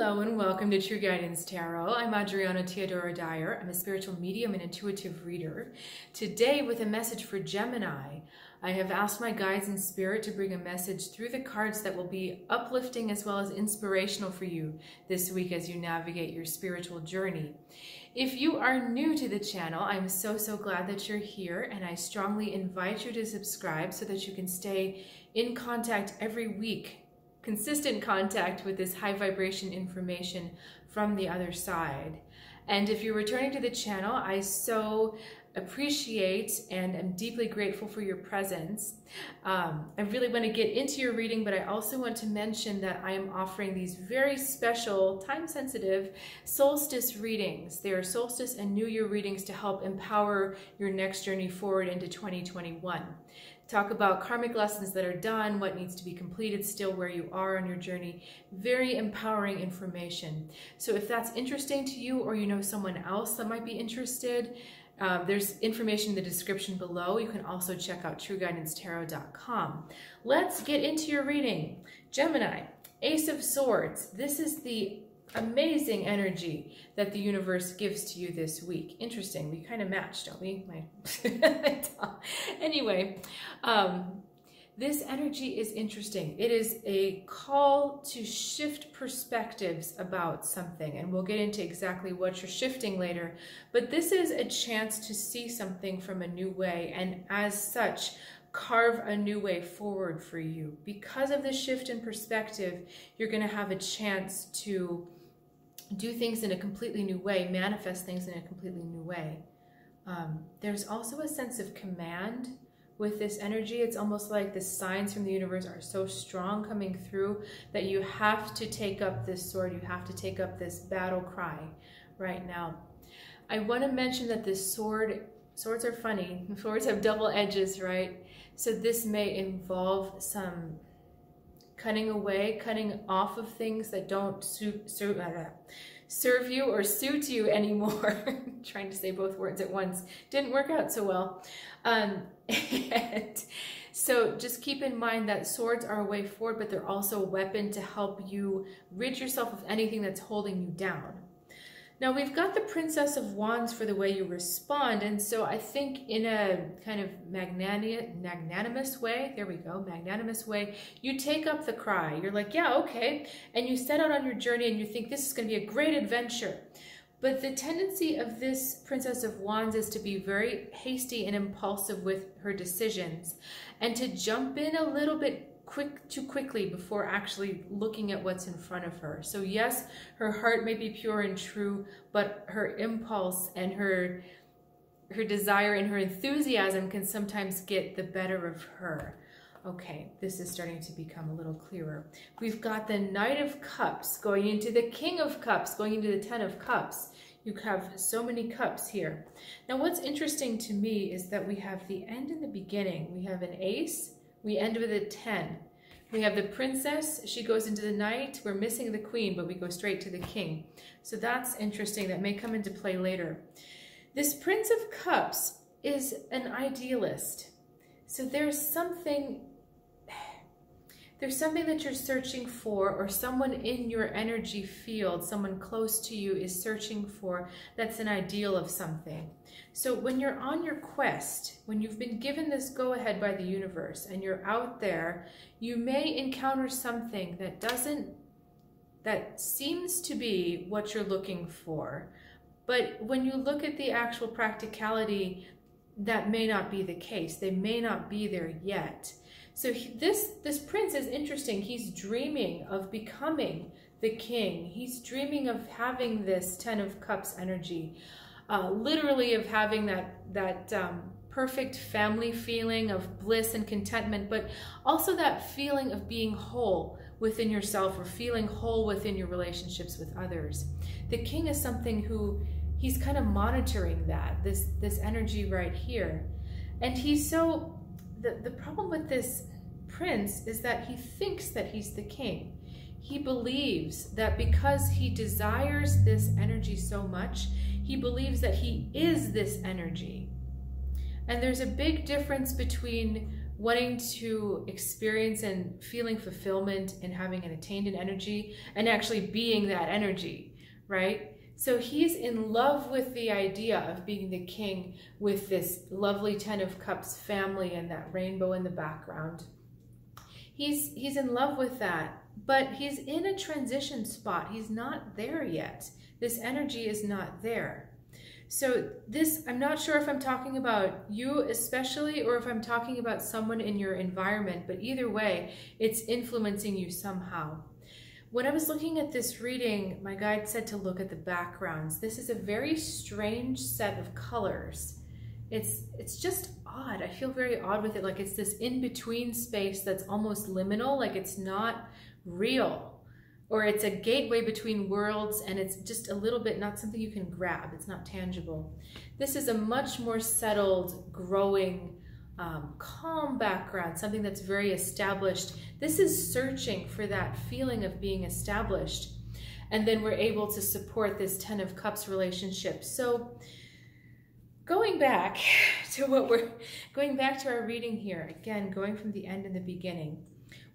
Hello and welcome to True Guidance Tarot. I'm Adriana Teodoro-Dier. I'm a spiritual medium and intuitive reader. Today, with a message for Gemini, I have asked my guides in spirit to bring a message through the cards that will be uplifting as well as inspirational for you this week as you navigate your spiritual journey. If you are new to the channel, I'm so, so glad that you're here and I strongly invite you to subscribe so that you can stay in contact every week consistent contact with this high vibration information from the other side. And if you're returning to the channel, I so appreciate and am deeply grateful for your presence. Um, I really want to get into your reading, but I also want to mention that I am offering these very special, time-sensitive solstice readings. They are solstice and new year readings to help empower your next journey forward into 2021 talk about karmic lessons that are done, what needs to be completed, still where you are on your journey. Very empowering information. So if that's interesting to you or you know someone else that might be interested, uh, there's information in the description below. You can also check out trueguidancetarot.com. Let's get into your reading. Gemini, Ace of Swords. This is the amazing energy that the universe gives to you this week. Interesting. We kind of match, don't we? My anyway, um, this energy is interesting. It is a call to shift perspectives about something, and we'll get into exactly what you're shifting later. But this is a chance to see something from a new way, and as such, carve a new way forward for you. Because of the shift in perspective, you're going to have a chance to do things in a completely new way, manifest things in a completely new way. Um, there's also a sense of command with this energy. It's almost like the signs from the universe are so strong coming through that you have to take up this sword, you have to take up this battle cry right now. I want to mention that this sword, swords are funny, swords have double edges, right? So this may involve some cutting away, cutting off of things that don't suit, uh, serve you or suit you anymore. trying to say both words at once didn't work out so well. Um, and so just keep in mind that swords are a way forward, but they're also a weapon to help you rid yourself of anything that's holding you down. Now we've got the Princess of Wands for the way you respond, and so I think in a kind of magnanimous way, there we go, magnanimous way, you take up the cry. You're like, yeah, okay, and you set out on your journey and you think this is going to be a great adventure. But the tendency of this Princess of Wands is to be very hasty and impulsive with her decisions and to jump in a little bit quick too quickly before actually looking at what's in front of her. So yes, her heart may be pure and true, but her impulse and her her desire and her enthusiasm can sometimes get the better of her. Okay, this is starting to become a little clearer. We've got the Knight of Cups going into the King of Cups, going into the Ten of Cups. You have so many cups here. Now what's interesting to me is that we have the end and the beginning. We have an ace, we end with a 10. We have the princess, she goes into the knight. We're missing the queen, but we go straight to the king. So that's interesting. That may come into play later. This Prince of Cups is an idealist. So there's something there's something that you're searching for or someone in your energy field, someone close to you is searching for that's an ideal of something. So when you're on your quest, when you've been given this go-ahead by the universe and you're out there, you may encounter something that doesn't, that seems to be what you're looking for. But when you look at the actual practicality, that may not be the case. They may not be there yet. So he, this, this prince is interesting. He's dreaming of becoming the king. He's dreaming of having this Ten of Cups energy, uh, literally of having that, that um, perfect family feeling of bliss and contentment, but also that feeling of being whole within yourself or feeling whole within your relationships with others. The king is something who he's kind of monitoring that, this, this energy right here. And he's so the, the problem with this prince is that he thinks that he's the king. He believes that because he desires this energy so much, he believes that he is this energy. And there's a big difference between wanting to experience and feeling fulfillment and having an attained an energy and actually being that energy, right? So he's in love with the idea of being the king with this lovely Ten of Cups family and that rainbow in the background. He's, he's in love with that, but he's in a transition spot. He's not there yet. This energy is not there. So this, I'm not sure if I'm talking about you especially or if I'm talking about someone in your environment, but either way, it's influencing you somehow. When I was looking at this reading, my guide said to look at the backgrounds. This is a very strange set of colors. It's, it's just odd. I feel very odd with it. Like it's this in-between space that's almost liminal, like it's not real or it's a gateway between worlds and it's just a little bit not something you can grab it's not tangible this is a much more settled growing um, calm background something that's very established this is searching for that feeling of being established and then we're able to support this ten of cups relationship so going back to what we're going back to our reading here again going from the end and the beginning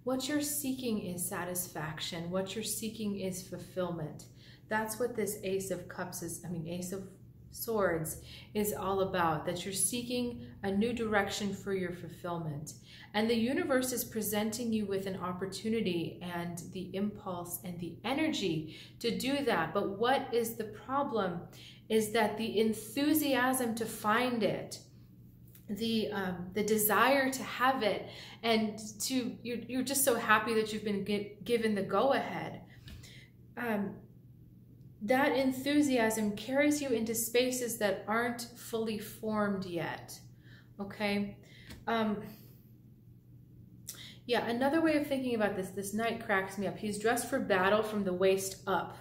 what you're seeking is satisfaction. What you're seeking is fulfillment. That's what this Ace of Cups is, I mean, Ace of Swords is all about, that you're seeking a new direction for your fulfillment. And the universe is presenting you with an opportunity and the impulse and the energy to do that. But what is the problem is that the enthusiasm to find it, the um, the desire to have it and to you're, you're just so happy that you've been get, given the go ahead um, that enthusiasm carries you into spaces that aren't fully formed yet okay um, yeah another way of thinking about this this knight cracks me up he's dressed for battle from the waist up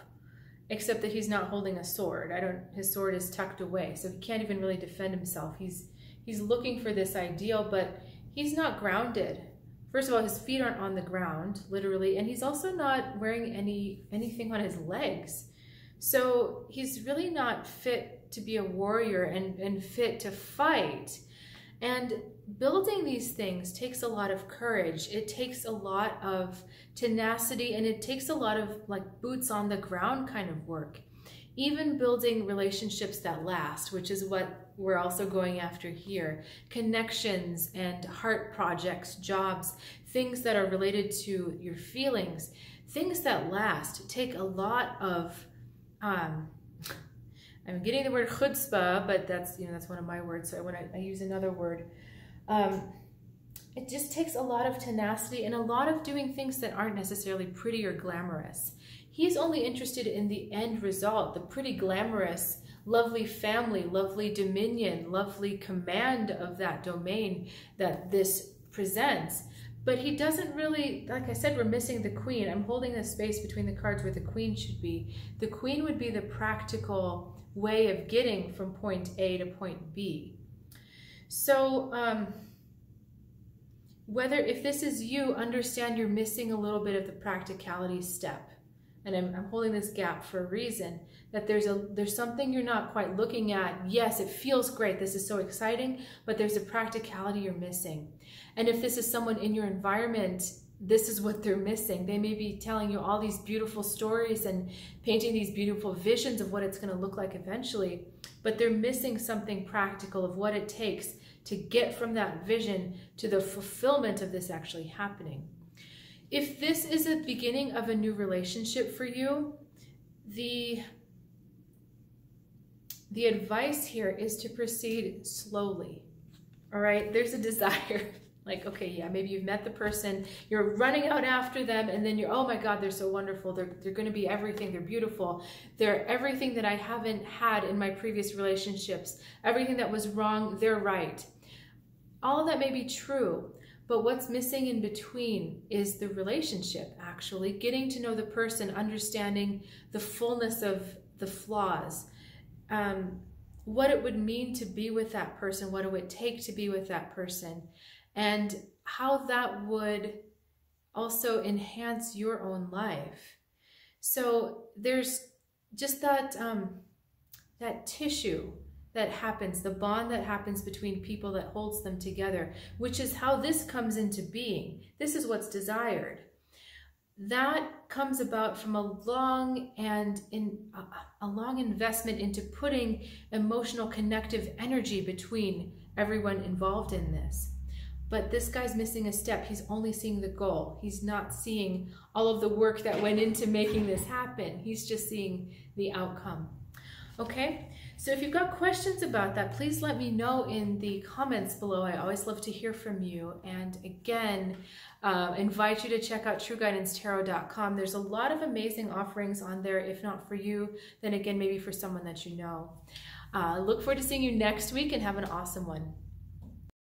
except that he's not holding a sword i don't his sword is tucked away so he can't even really defend himself he's he's looking for this ideal, but he's not grounded. First of all, his feet aren't on the ground, literally, and he's also not wearing any anything on his legs. So he's really not fit to be a warrior and, and fit to fight. And building these things takes a lot of courage. It takes a lot of tenacity and it takes a lot of like boots on the ground kind of work. Even building relationships that last, which is what we're also going after here. Connections and heart projects, jobs, things that are related to your feelings, things that last take a lot of, um, I'm getting the word chutzpah, but that's, you know, that's one of my words. So when I, I use another word, um, it just takes a lot of tenacity and a lot of doing things that aren't necessarily pretty or glamorous. He's only interested in the end result, the pretty glamorous lovely family, lovely dominion, lovely command of that domain that this presents. But he doesn't really, like I said, we're missing the queen. I'm holding the space between the cards where the queen should be. The queen would be the practical way of getting from point A to point B. So, um, whether if this is you, understand you're missing a little bit of the practicality step. And I'm, I'm holding this gap for a reason that there's a there's something you're not quite looking at. Yes, it feels great. This is so exciting, but there's a practicality you're missing. And if this is someone in your environment, this is what they're missing. They may be telling you all these beautiful stories and painting these beautiful visions of what it's going to look like eventually, but they're missing something practical of what it takes to get from that vision to the fulfillment of this actually happening. If this is a beginning of a new relationship for you, the the advice here is to proceed slowly. All right, there's a desire. like, okay, yeah, maybe you've met the person, you're running out after them, and then you're, oh my God, they're so wonderful. They're, they're going to be everything. They're beautiful. They're everything that I haven't had in my previous relationships. Everything that was wrong, they're right. All of that may be true, but what's missing in between is the relationship, actually, getting to know the person, understanding the fullness of the flaws, um, what it would mean to be with that person, what it would take to be with that person, and how that would also enhance your own life. So there's just that um, that tissue that happens, the bond that happens between people that holds them together, which is how this comes into being. This is what's desired. That comes about from a long and in a, a long investment into putting emotional connective energy between everyone involved in this. But this guy's missing a step. He's only seeing the goal. He's not seeing all of the work that went into making this happen. He's just seeing the outcome. Okay, so if you've got questions about that, please let me know in the comments below. I always love to hear from you. And again, uh, invite you to check out trueguidancetarot.com. There's a lot of amazing offerings on there. If not for you, then again, maybe for someone that you know. Uh, look forward to seeing you next week and have an awesome one.